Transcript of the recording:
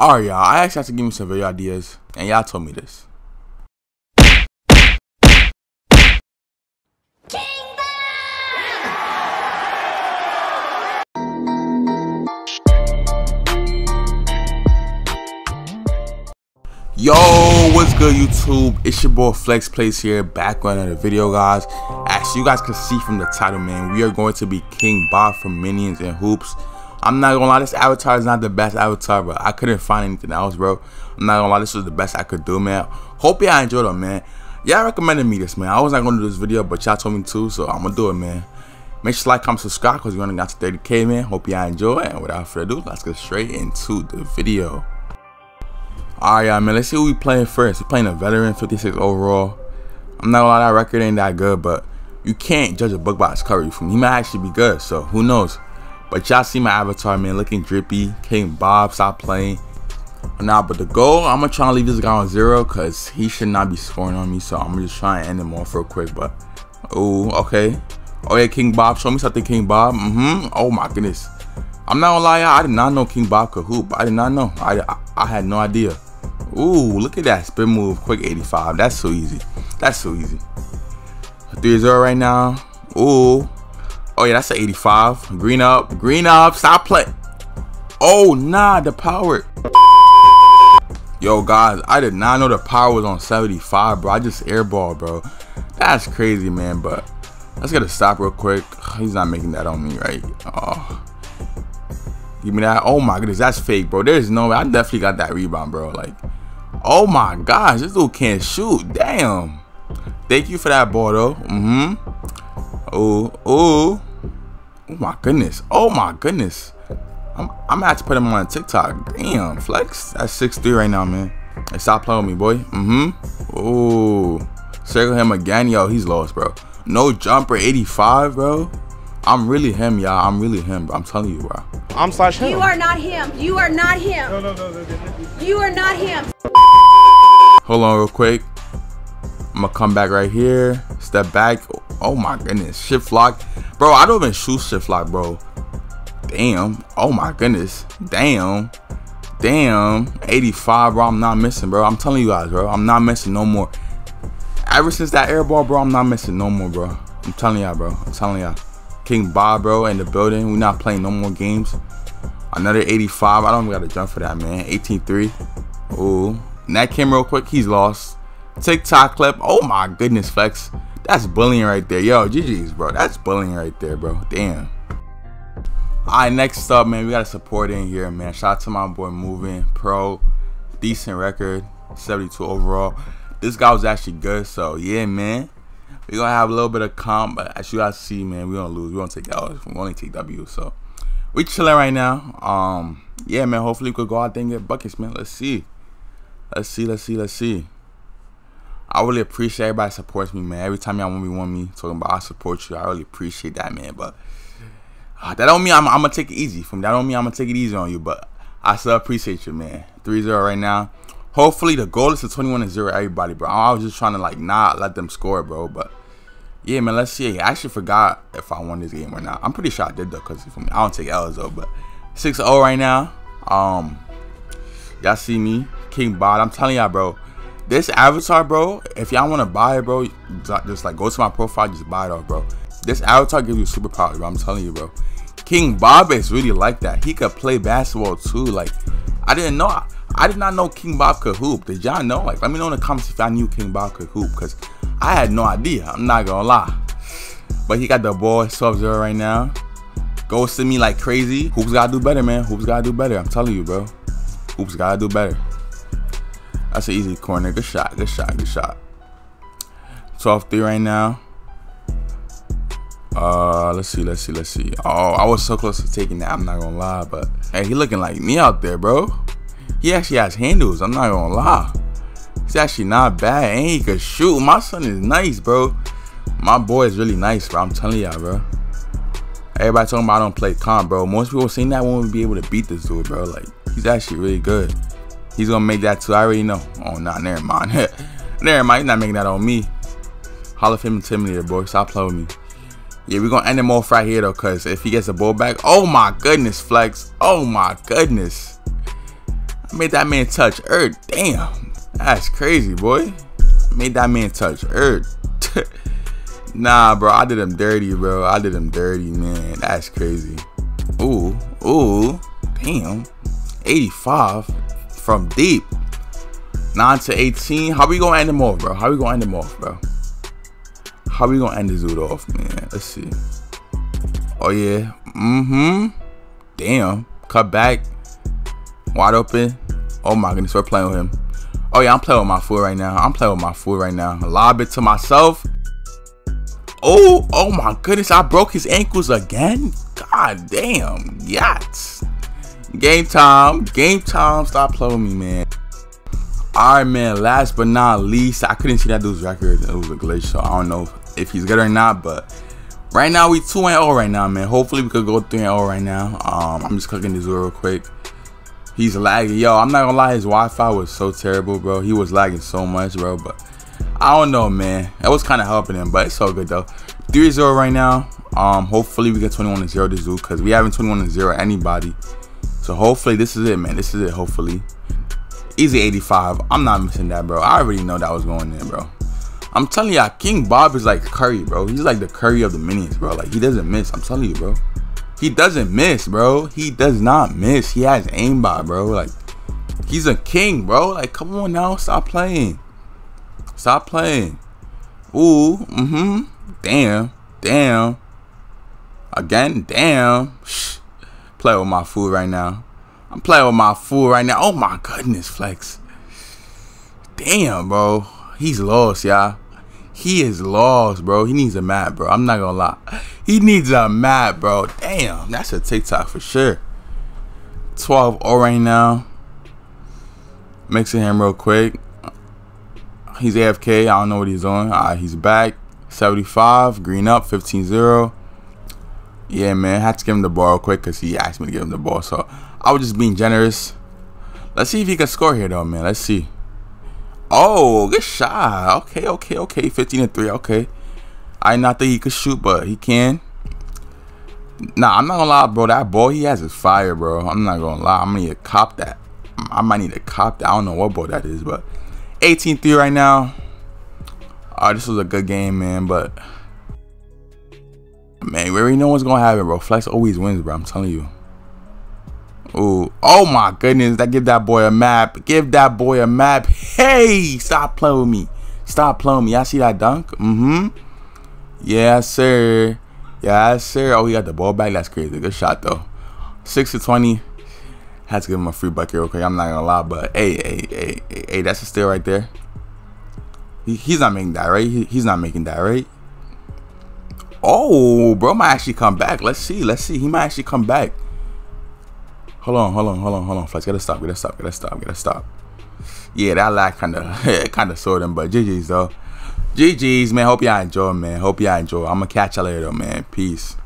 Alright, y'all. I actually have to give me some video ideas, and y'all told me this. Yo, what's good YouTube? It's your boy FlexPlayz here, back on another video guys. As you guys can see from the title man, we are going to be King Bob from Minions and Hoopz. I'm not gonna lie, this avatar is not the best avatar, but I couldn't find anything else, bro. I'm not gonna lie, this was the best I could do, man. Hope y'all enjoyed it, man. Y'all recommended me this, man. I was not gonna do this video, but y'all told me to, so I'm gonna do it, man. Make sure to like, comment, subscribe, because we're gonna got to 30k, man. Hope y'all enjoy, and without further ado, let's get straight into the video. Alright, y'all, man. Let's see who we playing first. We playing a veteran, 56 overall. I'm not gonna lie, that record ain't that good, but you can't judge a book by its cover. He might actually be good, so who knows? But y'all see my avatar, man, looking drippy. King Bob, stop playing. Nah, but the goal, I'm gonna try to leave this guy on zero because he should not be scoring on me. So I'm just trying to end him off real quick. But, oh, okay. Oh, yeah, King Bob. Show me something, King Bob. Mm-hmm. Oh, my goodness. I'm not gonna lie, I did not know King Bob could hoop. I did not know. I, I, I had no idea. Ooh, look at that spin move, quick 85. That's so easy. That's so easy. 3-0 right now. Ooh. Oh yeah, that's an 85. Green up, green up. Stop playing. Oh nah, the power. Yo guys, I did not know the power was on 75, bro. I just airball, bro. That's crazy, man. But let's get a stop real quick. He's not making that on me, right? Oh. Give me that. Oh my goodness, that's fake, bro. There's no way. I definitely got that rebound, bro. Like, Oh my gosh, this dude can't shoot. Damn. Thank you for that ball though. Mm-hmm. Oh, oh. Oh my goodness. Oh my goodness. I'm I'm gonna have to put him on TikTok. Damn, flex. That's 6'3 right now, man. Hey, stop playing with me, boy. Mm-hmm. Oh. Circle him again. Yo, he's lost, bro. No jumper 85, bro. I'm really him, y'all. I'm really him, bro. I'm telling you, bro. I'm slash him. You are not him. You are not him. No, no, no, no, no. You are not him. Hold on real quick. I'm gonna come back right here. Step back. Oh my goodness. Shift lock. Bro, I don't even shoot shift lock, bro. Damn. Oh my goodness. Damn. Damn. 85, bro. I'm not missing, bro. I'm telling you guys, bro. I'm not missing no more. Ever since that air ball, bro, I'm not missing no more, bro. I'm telling y'all, bro. I'm telling y'all. King Bob, bro, in the building. We're not playing no more games. Another 85. I don't even got to jump for that, man. 18-3. Ooh. That came real quick. He's lost. TikTok clip. Oh, my goodness, Flex. That's bullying right there. Yo, GG's, bro. That's bullying right there, bro. Damn. Alright, next up, man, we got a support in here, man. Shout out to my boy Moving Pro. Decent record. 72 overall. This guy was actually good, so yeah, man. We're gonna have a little bit of comp, but as you guys see, man, we're gonna lose. We're gonna take L's. We're only take W. So we chilling right now. Um, yeah, man. Hopefully we could go out there and get buckets, man. Let's see. Let's see. Let's see. Let's see. I really appreciate everybody supports me, man. Every time y'all want me, want me talking about I support you. I really appreciate that, man. But uh, that don't mean I'm, I'm, gonna take it easy from that. Don't mean I'm gonna take it easy on you, but I still appreciate you, man. 3-0 right now. Hopefully the goal is to 21 0 everybody, bro. I was just trying to like not let them score, bro. But yeah, man, let's see. I actually forgot if I won this game or not. I'm pretty sure I did though, cause I don't take L's though. But 6-0 right now. Um, y'all see me, King Bob. I'm telling y'all, bro. This avatar, bro. If y'all want to buy it, bro, just like go to my profile, just buy it off, bro. This avatar gives you superpowers, bro. I'm telling you, bro. King Bob is really like that. He could play basketball too. Like, I didn't know. I did not know King Bob could hoop. Did y'all know? Like, let me know in the comments if I knew King Bob could hoop, because I had no idea. I'm not gonna lie. But he got the ball sub zero right now. Goes to me like crazy. Hoopz gotta do better, man. Hoopz gotta do better. I'm telling you, bro. Hoopz gotta do better. That's an easy corner. Good shot. Good shot. Good shot. 12-3 right now. Uh, let's see, let's see, let's see. Oh, I was so close to taking that. I'm not gonna lie, but hey, he looking like me out there, bro. He actually has handles. I'm not gonna lie. He's actually not bad, and he could shoot. My son is nice, bro. My boy is really nice, bro. I'm telling y'all, bro. Everybody talking about I don't play comp, bro. Most people saying that won't be able to beat this dude, bro. Like, he's actually really good. He's gonna make that too. I already know. Oh, nah, never mind. never mind. He's not making that on me. Hall of Fame intimidator, boy. Stop playing with me. Yeah, we're gonna end him off right here though, cause if he gets the ball back, oh my goodness, flex. Oh my goodness. I Made that man touch earth. Damn. That's crazy, boy. Made that man touch earth. nah, bro. I did him dirty, bro. I did him dirty, man. That's crazy. Ooh. Ooh. Damn. 85 from deep. 9 to 18. How we gonna end him off, bro? How we gonna end him off, bro? How we gonna end this dude off, man? Let's see. Oh yeah. Mm-hmm. Damn. Cut back. Wide open. Oh my goodness, we're playing with him. Oh yeah, I'm playing with my foot right now. I'm playing with my foot right now. Lob it to myself. Oh, oh my goodness, I broke his ankles again. God damn. Yes. Game time. Game time. Stop playing me, man. Alright, man. Last but not least, I couldn't see that dude's record. It was a glitch, so I don't know if he's good or not. But right now, we 2 0 right now, man. Hopefully, we could go 3 0 right now. Um, I'm just clicking this real quick. He's lagging. Yo, I'm not gonna lie, his Wi-Fi was so terrible, bro. He was lagging so much, bro. But I don't know, man. That was kind of helping him, but it's so good though. 3-0 right now. Um, hopefully we get 21 0 this dude because we haven't 21 0 anybody. So hopefully this is it, man. This is it. Hopefully, easy 85. I'm not missing that, bro. I already know that was going in, bro. I'm telling y'all, King Bob is like Curry, bro. He's like the Curry of the minions, bro. Like he doesn't miss. I'm telling you, bro. He doesn't miss, bro. He does not miss. He has aimbot, bro. Like, he's a king, bro. Like, come on now. Stop playing. Stop playing. Ooh, mm-hmm. Damn. Damn. Again, damn. Shh. Play with my food right now. I'm playing with my food right now. Oh my goodness, Flex. Damn, bro. He's lost, y'all. He is lost, bro. He needs a map, bro. I'm not gonna lie. He needs a map, bro. Damn, that's a TikTok for sure. 12 0 right now. Mixing him real quick. He's AFK. I don't know what he's doing. Uh, he's back. 75. Green up. 15 0. Yeah, man. I Had to give him the ball real quick because he asked me to give him the ball. So I was just being generous. Let's see if he can score here, though, man. Let's see. Oh, good shot. Okay, okay, okay. 15 and 3. Okay. I not think he could shoot, but he can. Nah, I'm not gonna lie, bro. That ball he has is fire, bro. I'm not gonna lie. I'm gonna need to cop that. I might need to cop that. I don't know what ball that is, but 18-3 right now. Uh, this was a good game, man, but man, we already know what's gonna happen, bro. Flex always wins, bro. I'm telling you. Ooh. Oh my goodness. That give that boy a map. Give that boy a map. Hey, stop playing with me. Stop playing with me. Y'all see that dunk? Mm-hmm. Yes, sir. Yes, sir. Oh, he got the ball back. That's crazy. Good shot though. Six to twenty. Had to give him a free bucket quick. I'm not gonna lie, but hey, hey, hey, hey, hey that's a steal right there. He, he's not making that, right? He, he's not making that, right? Oh, bro might actually come back. Let's see. Let's see. He might actually come back. Hold on, hold on, hold on, hold on, Flex. Gotta stop, gotta stop, gotta stop, gotta stop. Yeah, that lag kind of kind of sort him, but GG's though. GG's, man. Hope y'all enjoy, man. Hope y'all enjoy. I'm gonna catch y'all later, though, man. Peace.